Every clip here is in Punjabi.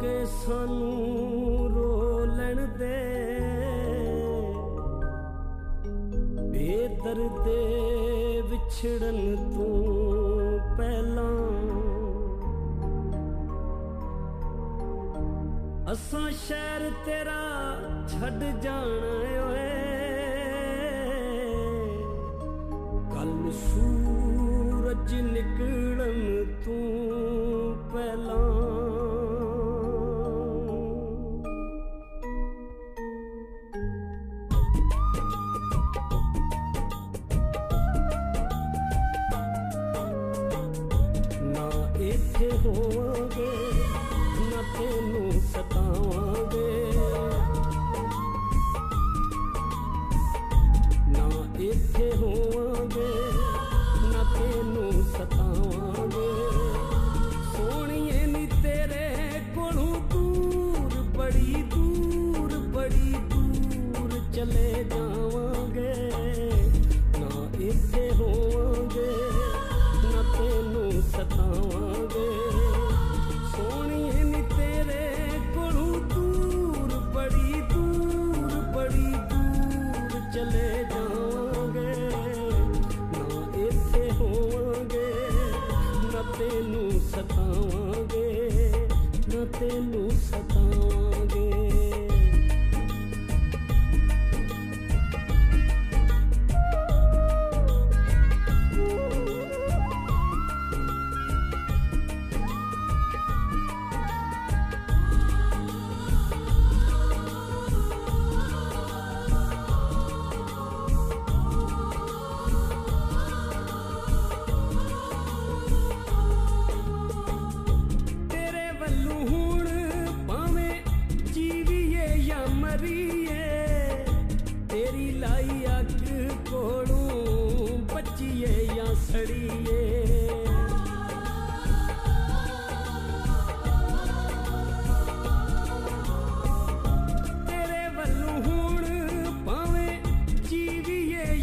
ਕੇ ਸਾਨੂੰ ਰੋ ਲੈਣ ਦੇ। ਬੇਦਰਦੇ ਵਿਛੜਨ ਤੂੰ ਪਹਿਲਾਂ ਅਸਾਂ ਸ਼ਹਿਰ ਤੇਰਾ ਛੱਡ ਜਾਣਾ ਓਏ। ਕੱਲ ਸੂ ਇਕੱਠੇ ਹੋਵਾਂਗੇ ਨਾ ਤੈਨੂੰ ਸਤਾਵਾਂਗੇ।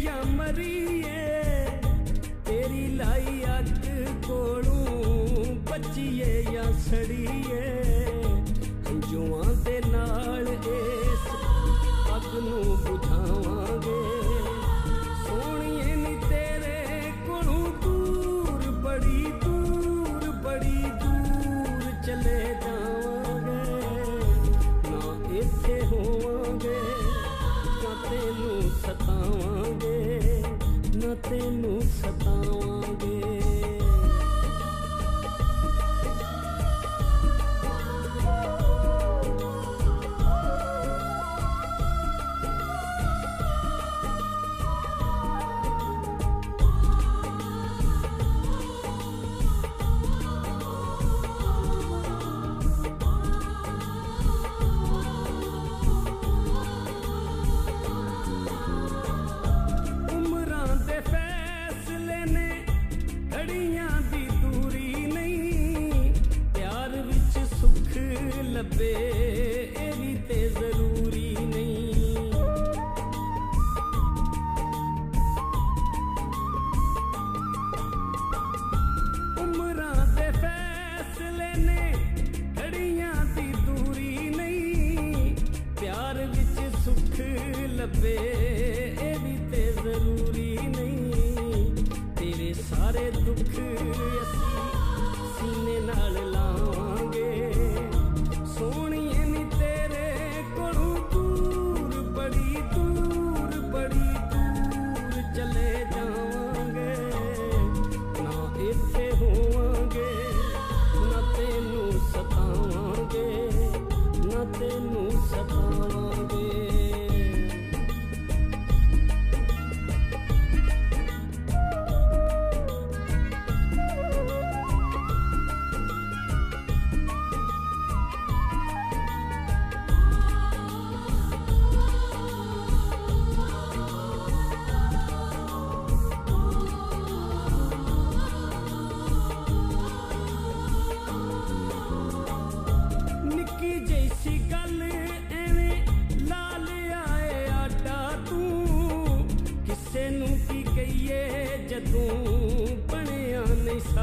ਮਰੀਆ ਮਰੀਏ, ਤੇਰੀ ਲਾਈ ਅੱਗ ਕੋਲੋਂ ਬਚੀਏ ਜਾਂ ਸੜੀਏ। ਹੰਝੂਆਂ ਦੇ ਨਾਲ ਇਸ ਅੱਗ ਨੂੰ tengo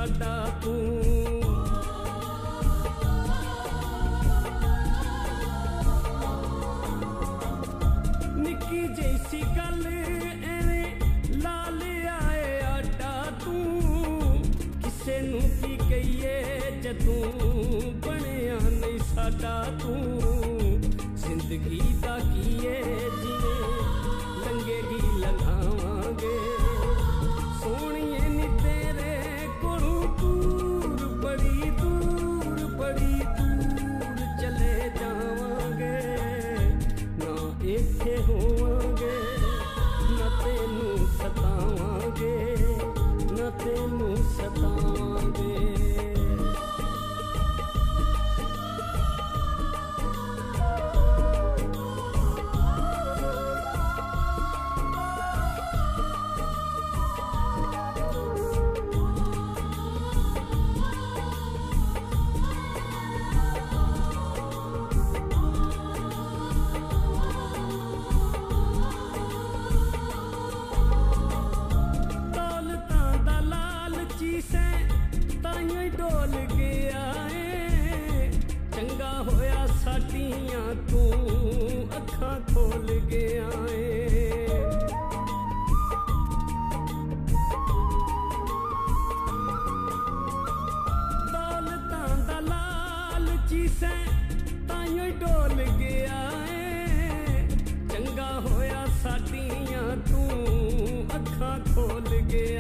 ਸਾਡਾ ਤੂੰ। ਨਿੱਕੀ ਜੈਸੀ ਗੱਲ ਐਵੇਂ ਲਾ ਲਿਆਏ ਆਟਾ ਤੂੰ। ਕਿਸੇ ਨੂੰ ਕੀ ਕਹੀਏ ਜਦੋਂ ਬਣਿਆ ਨਹੀਂ ਸਾਡਾ ਤੂੰ। ਜ਼ਿੰਦਗੀ ਇੱਥੇ ਹੋਵਾਂਗੇ भूल गए